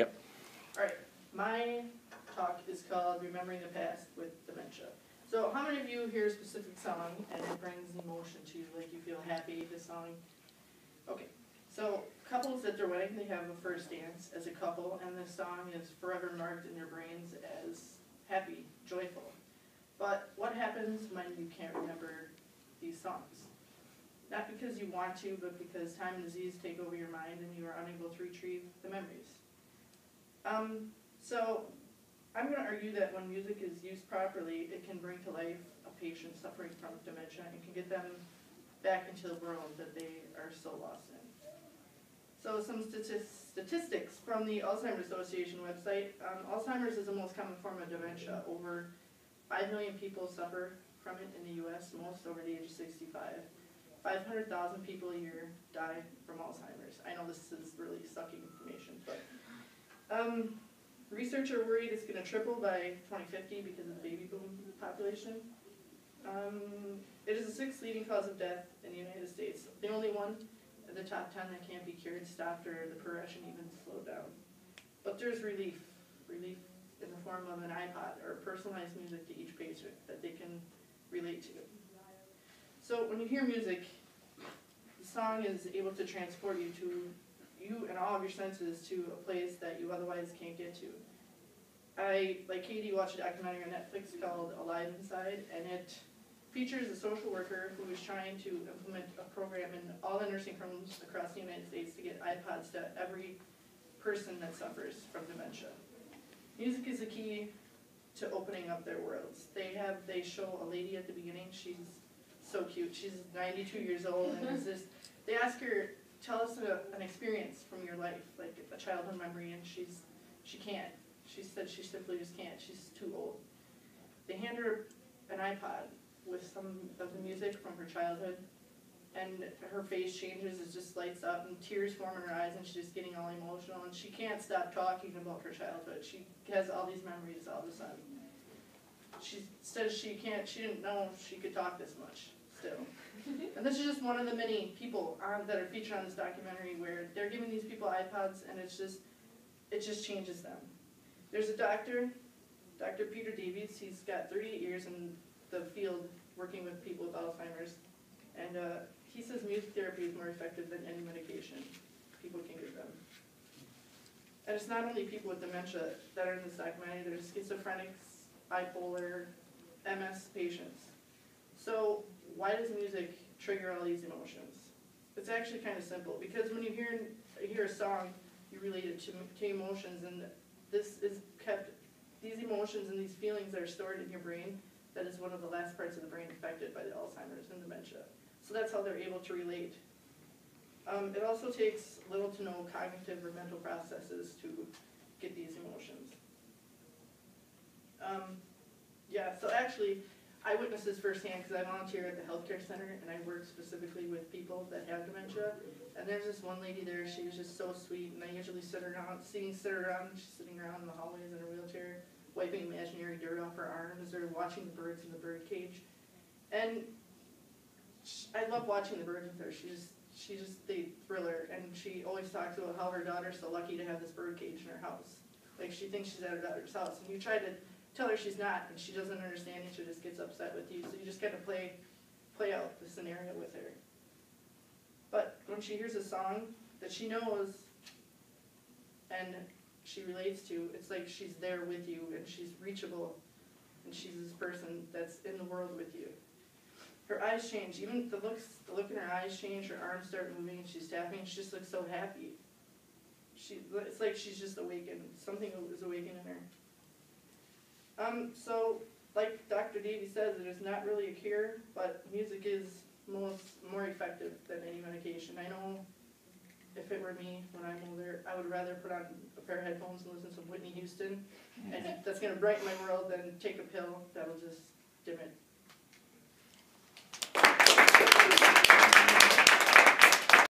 Yep. Alright, my talk is called Remembering the Past with Dementia. So how many of you hear a specific song and it brings emotion to you, like you feel happy, this song? Okay, so couples at their wedding, they have a first dance as a couple, and this song is forever marked in their brains as happy, joyful. But what happens when you can't remember these songs? Not because you want to, but because time and disease take over your mind and you are unable to retrieve the memories. Um, so, I'm gonna argue that when music is used properly, it can bring to life a patient suffering from dementia and can get them back into the world that they are so lost in. So some statis- statistics from the Alzheimer's Association website, um, Alzheimer's is the most common form of dementia. Over five million people suffer from it in the US, most over the age of sixty-five. Five hundred thousand people a year die from Alzheimer's. I know this is really sucking information, but, um, research are worried it's gonna triple by twenty fifty because of the baby boom population. Um, it is the sixth leading cause of death in the United States. The only one in the top ten that can't be cured, stopped, or the progression even slowed down. But there's relief, relief in the form of an iPod or personalized music to each patient that they can relate to. So when you hear music, the song is able to transport you to, all your senses to a place that you otherwise can't get to. I, like Katie, watched a documentary on Netflix called Alive Inside, and it features a social worker who is trying to implement a program in all the nursing homes across the United States to get iPods to every person that suffers from dementia. Music is the key to opening up their worlds. They have, they show a lady at the beginning, she's so cute, she's ninety-two years old, and is this, they ask her, tell us a, an experience from your life, like a childhood memory, and she's, she can't. She said she simply just can't, she's too old. They hand her an iPod with some of the music from her childhood, and her face changes, it just lights up, and tears form in her eyes, and she's just getting all emotional, and she can't stop talking about her childhood. She has all these memories all of a sudden. She says she can't, she didn't know she could talk this much still. And this is just one of the many people on, that are featured on this documentary where they're giving these people iPods and it's just, it just changes them. There's a doctor, Dr. Peter Davies, he's got thirty-eight years in the field working with people with Alzheimer's. And, uh, he says music therapy is more effective than any medication people can give them. And it's not only people with dementia that are in this documentary, there's schizophrenics, bipolar, MS patients. So why does music trigger all these emotions? It's actually kind of simple, because when you hear, hear a song, you relate it to, to emotions, and this is kept, these emotions and these feelings are stored in your brain, that is one of the last parts of the brain affected by the Alzheimer's and dementia. So that's how they're able to relate. Um, it also takes little to no cognitive or mental processes to get these emotions. Um, yeah, so actually, I witnessed this firsthand because I volunteer at the healthcare center and I work specifically with people that have dementia. And there's this one lady there, she was just so sweet and I usually sit around, seeing sit around, she's sitting around in the hallways in a wheelchair, wiping imaginary dirt off her arms or watching the birds in the bird cage. And sh I love watching the birds with her, she's, she just, they thrill her and she always talks about how her daughter's so lucky to have this bird cage in her house. Like she thinks she's at her daughter's house and you try to tell her she's not, and she doesn't understand, and she just gets upset with you, so you just gotta play, play out the scenario with her. But when she hears a song that she knows and she relates to, it's like she's there with you and she's reachable, and she's this person that's in the world with you. Her eyes change, even the looks, the look in her eyes change, her arms start moving, and she's tapping, and she just looks so happy. She, it's like she's just awakened, something is awakening her. Um, so, like Dr. Davy says, it is not really a cure, but music is most, more effective than any medication. I know if it were me when I'm older, I would rather put on a pair of headphones and listen to Whitney Houston, and that's gonna brighten my world than take a pill that'll just dim it